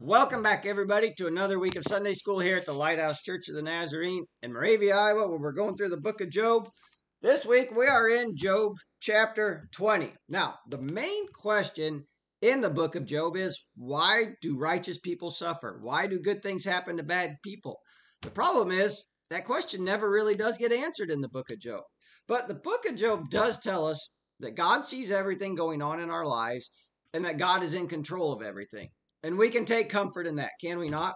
Welcome back, everybody, to another week of Sunday school here at the Lighthouse Church of the Nazarene in Moravia, Iowa, where we're going through the book of Job. This week we are in Job chapter 20. Now, the main question in the book of Job is why do righteous people suffer? Why do good things happen to bad people? The problem is that question never really does get answered in the book of Job. But the book of Job does tell us that God sees everything going on in our lives and that God is in control of everything. And we can take comfort in that, can we not?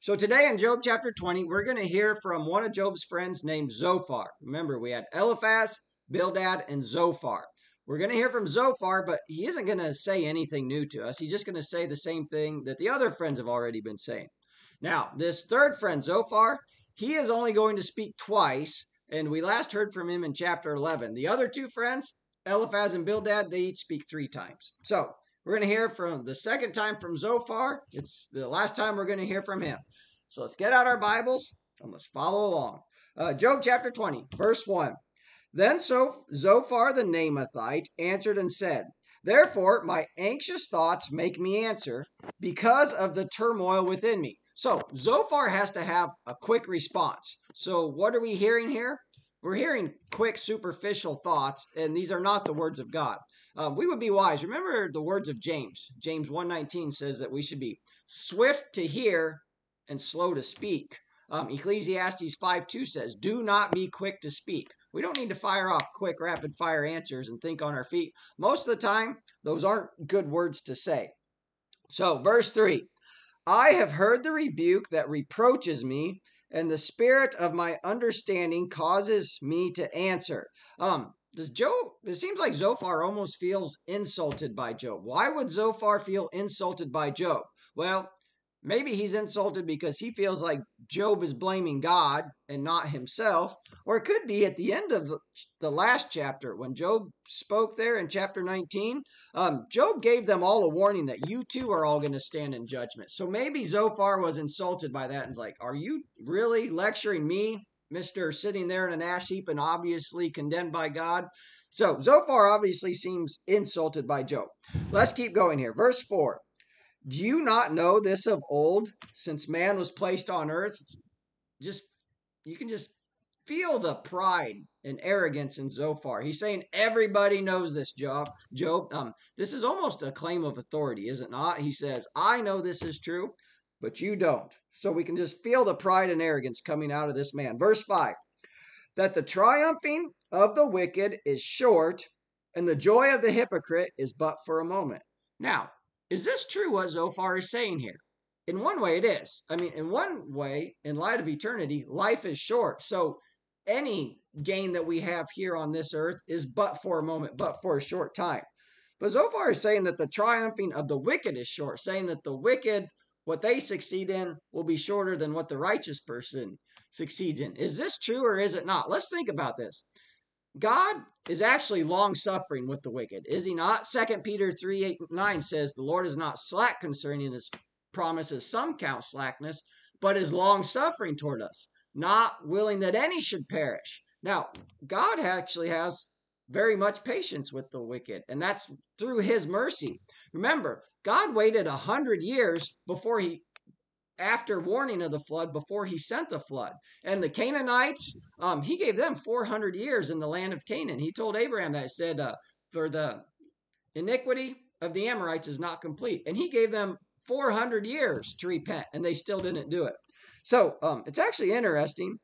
So today in Job chapter 20, we're going to hear from one of Job's friends named Zophar. Remember, we had Eliphaz, Bildad, and Zophar. We're going to hear from Zophar, but he isn't going to say anything new to us. He's just going to say the same thing that the other friends have already been saying. Now, this third friend, Zophar, he is only going to speak twice, and we last heard from him in chapter 11. The other two friends, Eliphaz and Bildad, they each speak three times. So we're going to hear from the second time from Zophar. It's the last time we're going to hear from him. So let's get out our Bibles and let's follow along. Uh, Job chapter 20, verse 1. Then so Zophar the Naamathite answered and said, Therefore my anxious thoughts make me answer because of the turmoil within me. So Zophar has to have a quick response. So what are we hearing here? We're hearing quick, superficial thoughts, and these are not the words of God. Um, we would be wise. Remember the words of James. James 1.19 says that we should be swift to hear and slow to speak. Um, Ecclesiastes 5.2 says, do not be quick to speak. We don't need to fire off quick, rapid fire answers and think on our feet. Most of the time, those aren't good words to say. So, verse 3 I have heard the rebuke that reproaches me, and the spirit of my understanding causes me to answer. Um, does Joe, it seems like Zophar almost feels insulted by Job. Why would Zophar feel insulted by Job? Well, maybe he's insulted because he feels like Job is blaming God and not himself. Or it could be at the end of the, last chapter when Job spoke there in chapter 19. Um, Job gave them all a warning that you too are all going to stand in judgment. So maybe Zophar was insulted by that and like, are you really lecturing me Mr. sitting there in an ash heap and obviously condemned by God. So Zophar obviously seems insulted by Job. Let's keep going here. Verse 4. Do you not know this of old, since man was placed on earth? Just you can just feel the pride and arrogance in Zophar. He's saying everybody knows this, Job. Job, um, this is almost a claim of authority, is it not? He says, I know this is true but you don't. So we can just feel the pride and arrogance coming out of this man. Verse 5 that the triumphing of the wicked is short, and the joy of the hypocrite is but for a moment. Now, is this true what Zophar is saying here? In one way, it is. I mean, in one way, in light of eternity, life is short. So any gain that we have here on this earth is but for a moment, but for a short time. But Zophar is saying that the triumphing of the wicked is short, saying that the wicked what they succeed in will be shorter than what the righteous person succeeds in. Is this true or is it not? Let's think about this. God is actually long suffering with the wicked, is he not? 2 Peter 3 8 9 says, The Lord is not slack concerning his promises, some count slackness, but is long suffering toward us, not willing that any should perish. Now, God actually has very much patience with the wicked, and that's through his mercy. Remember, God waited a hundred years before he after warning of the flood before he sent the flood. And the Canaanites, um, he gave them 400 years in the land of Canaan. He told Abraham that, he said, uh, for the iniquity of the Amorites is not complete. And he gave them 400 years to repent, and they still didn't do it. So um, it's actually interesting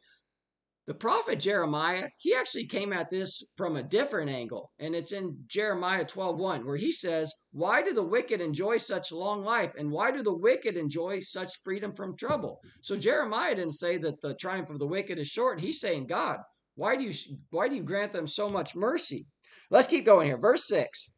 the prophet Jeremiah, he actually came at this from a different angle, and it's in Jeremiah 12:1 where he says, "Why do the wicked enjoy such long life and why do the wicked enjoy such freedom from trouble?" So Jeremiah didn't say that the triumph of the wicked is short. He's saying, "God, why do you why do you grant them so much mercy?" Let's keep going here. Verse 6.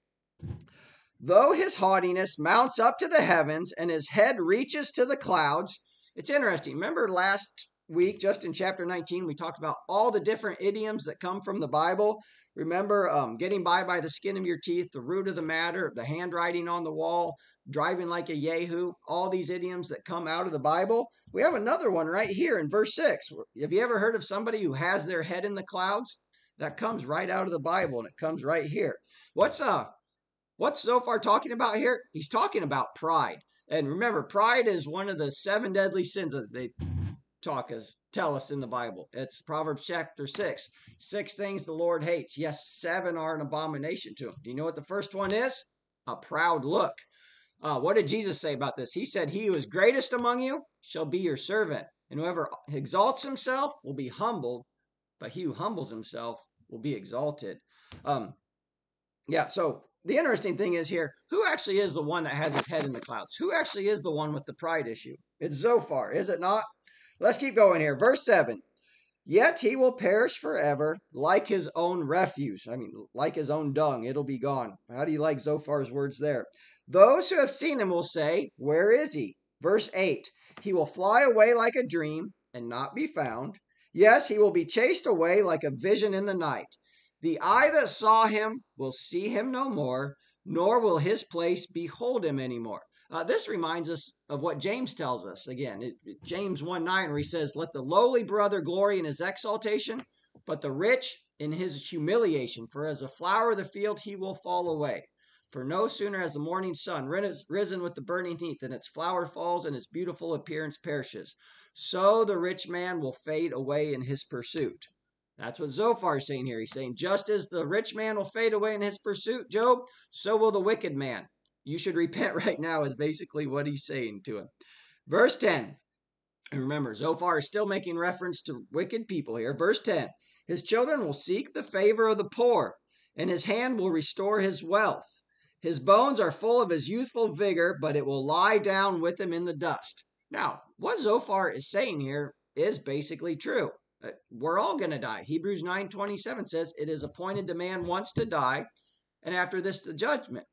Though his haughtiness mounts up to the heavens and his head reaches to the clouds, it's interesting. Remember last week, just in chapter 19, we talked about all the different idioms that come from the Bible. Remember, um, getting by by the skin of your teeth, the root of the matter, the handwriting on the wall, driving like a Jehu, all these idioms that come out of the Bible. We have another one right here in verse 6. Have you ever heard of somebody who has their head in the clouds? That comes right out of the Bible and it comes right here. What's uh what's Zophar talking about here? He's talking about pride. And remember, pride is one of the seven deadly sins that they talk us tell us in the Bible. It's Proverbs chapter 6. Six things the Lord hates. Yes, seven are an abomination to him. Do you know what the first one is? A proud look. Uh, what did Jesus say about this? He said, He who is greatest among you shall be your servant, and whoever exalts himself will be humbled, but he who humbles himself will be exalted. Um, yeah, so the interesting thing is here, who actually is the one that has his head in the clouds? Who actually is the one with the pride issue? It's Zophar, is it not? Let's keep going here. Verse 7 Yet he will perish forever, like his own refuse. I mean, like his own dung, it'll be gone. How do you like Zophar's words there? Those who have seen him will say, Where is he? Verse 8 He will fly away like a dream and not be found. Yes, he will be chased away like a vision in the night. The eye that saw him will see him no more, nor will his place behold him anymore. Uh, this reminds us of what James tells us. Again, it, it, James 1 9, where he says, Let the lowly brother glory in his exaltation, but the rich in his humiliation. For as a flower of the field, he will fall away. For no sooner has the morning sun risen with the burning heat than its flower falls and its beautiful appearance perishes. So the rich man will fade away in his pursuit. That's what Zophar is saying here. He's saying, just as the rich man will fade away in his pursuit, Job, so will the wicked man. You should repent right now, is basically what he's saying to him. Verse 10. And remember, Zophar is still making reference to wicked people here. Verse 10 His children will seek the favor of the poor, and his hand will restore his wealth. His bones are full of his youthful vigor, but it will lie down with him in the dust. Now, what Zophar is saying here is basically true. Uh, we're all going to die. Hebrews 9:27 says it is appointed to man once to die, and after this the judgment.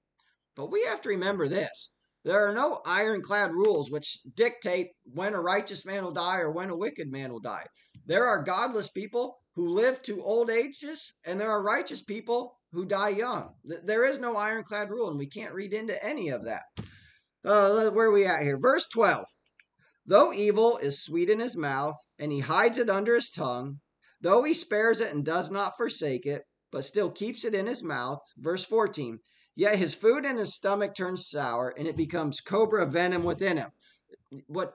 But we have to remember this there are no ironclad rules which dictate when a righteous man will die or when a wicked man will die. There are godless people who live to old ages, and there are righteous people who die young. There is no ironclad rule, and we can't read into any of that. Uh, where are we at here? Verse 12. Though evil is sweet in his mouth, and he hides it under his tongue, though he spares it and does not forsake it, but still keeps it in his mouth. Verse 14. Yet his food in his stomach turns sour, and it becomes cobra venom within him. What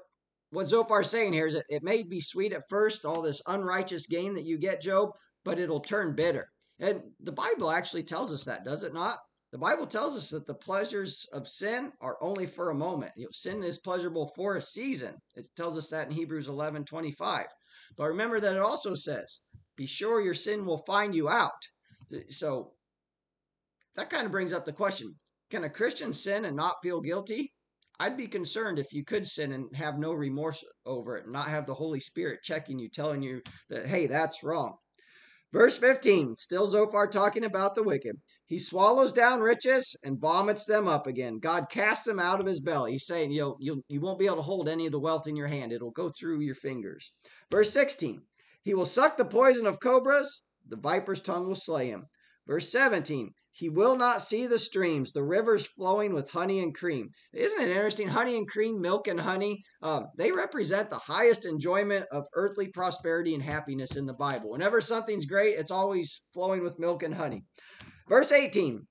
what Zophar is saying here is that it may be sweet at first, all this unrighteous gain that you get, Job, but it'll turn bitter. And the Bible actually tells us that, does it not? The Bible tells us that the pleasures of sin are only for a moment. You know, sin is pleasurable for a season. It tells us that in Hebrews 11 25. But remember that it also says, be sure your sin will find you out. So that kind of brings up the question can a Christian sin and not feel guilty? I'd be concerned if you could sin and have no remorse over it, and not have the Holy Spirit checking you, telling you that, hey, that's wrong. Verse 15, still Zophar talking about the wicked. He swallows down riches and vomits them up again. God casts them out of his belly. He's saying, you know, you'll, you won't be able to hold any of the wealth in your hand. It'll go through your fingers. Verse 16, he will suck the poison of cobras. The viper's tongue will slay him. Verse 17, he will not see the streams, the rivers flowing with honey and cream. Isn't it interesting? Honey and cream, milk and honey, um, they represent the highest enjoyment of earthly prosperity and happiness in the Bible. Whenever something's great, it's always flowing with milk and honey. Verse 18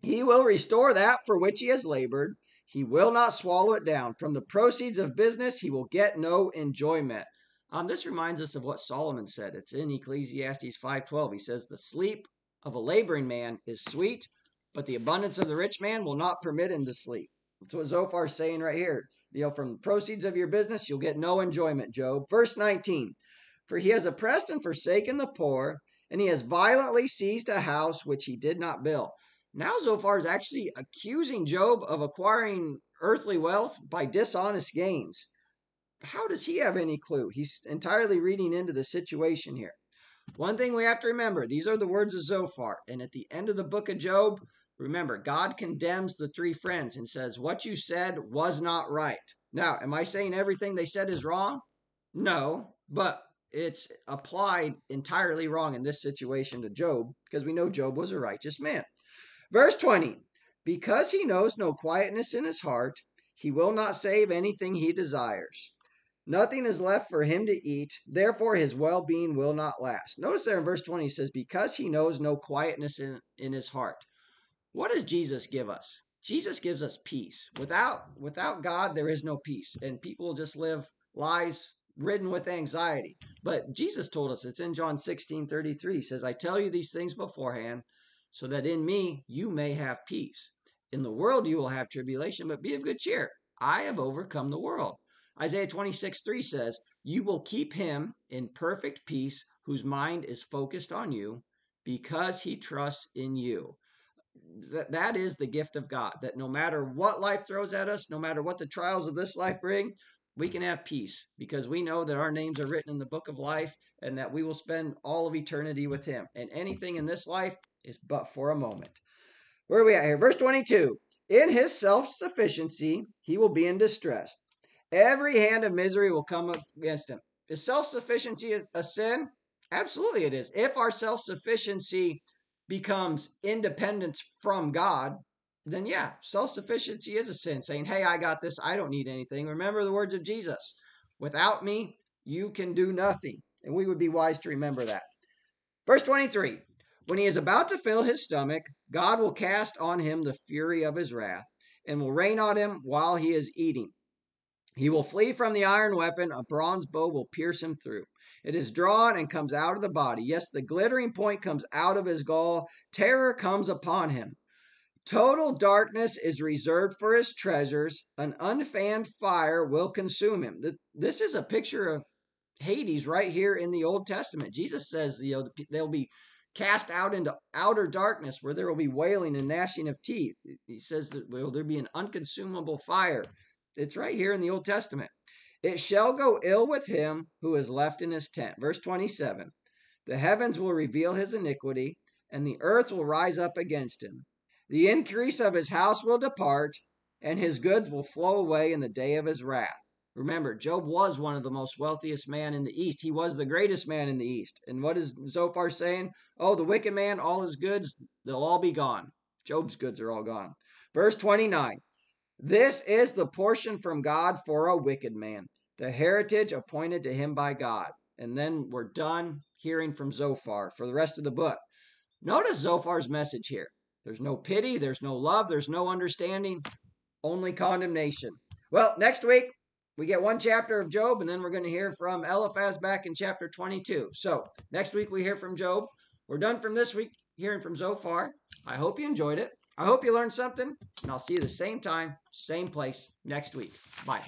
He will restore that for which he has labored. He will not swallow it down. From the proceeds of business, he will get no enjoyment. Um, this reminds us of what Solomon said. It's in Ecclesiastes 5:12. He says, "The sleep of a laboring man is sweet, but the abundance of the rich man will not permit him to sleep. That's what Zophar is saying right here. You know, from the proceeds of your business, you'll get no enjoyment, Job. Verse 19 For he has oppressed and forsaken the poor, and he has violently seized a house which he did not build. Now Zophar is actually accusing Job of acquiring earthly wealth by dishonest gains. How does he have any clue? He's entirely reading into the situation here. One thing we have to remember these are the words of Zophar. And at the end of the book of Job, remember, God condemns the three friends and says, What you said was not right. Now, am I saying everything they said is wrong? No, but it's applied entirely wrong in this situation to Job because we know Job was a righteous man. Verse 20 Because he knows no quietness in his heart, he will not save anything he desires. Nothing is left for him to eat, therefore his well being will not last. Notice there in verse 20 he says, Because he knows no quietness in, in his heart. What does Jesus give us? Jesus gives us peace. Without without God, there is no peace, and people just live lives ridden with anxiety. But Jesus told us it's in John 16 33. He says, I tell you these things beforehand, so that in me you may have peace. In the world you will have tribulation, but be of good cheer. I have overcome the world. Isaiah 26 3 says, You will keep him in perfect peace whose mind is focused on you because he trusts in you. That, that is the gift of God, that no matter what life throws at us, no matter what the trials of this life bring, we can have peace because we know that our names are written in the book of life and that we will spend all of eternity with him. And anything in this life is but for a moment. Where are we at here? Verse 22 In his self sufficiency, he will be in distress. Every hand of misery will come against him. Is self sufficiency a sin? Absolutely, it is. If our self sufficiency becomes independence from God, then yeah, self sufficiency is a sin. Saying, hey, I got this, I don't need anything. Remember the words of Jesus without me, you can do nothing. And we would be wise to remember that. Verse 23 When he is about to fill his stomach, God will cast on him the fury of his wrath and will rain on him while he is eating. He will flee from the iron weapon, a bronze bow will pierce him through. It is drawn and comes out of the body. Yes, the glittering point comes out of his gall. Terror comes upon him. Total darkness is reserved for his treasures. An unfanned fire will consume him. This is a picture of Hades right here in the Old Testament. Jesus says you know, they'll be cast out into outer darkness where there will be wailing and gnashing of teeth. He says that will there be an unconsumable fire. It's right here in the Old Testament. It shall go ill with him who is left in his tent. Verse 27 The heavens will reveal his iniquity, and the earth will rise up against him. The increase of his house will depart, and his goods will flow away in the day of his wrath. Remember, Job was one of the most wealthiest man in the East. He was the greatest man in the East. And what is Zophar saying? Oh, the wicked man, all his goods, they'll all be gone. Job's goods are all gone. Verse 29. This is the portion from God for a wicked man, the heritage appointed to him by God. And then we're done hearing from Zophar for the rest of the book. Notice Zophar's message here. There's no pity, there's no love, there's no understanding, only condemnation. Well, next week we get one chapter of Job, and then we're going to hear from Eliphaz back in chapter 22. So next week we hear from Job. We're done from this week hearing from Zophar. I hope you enjoyed it. I hope you learned something, and I'll see you the same time, same place next week. Bye.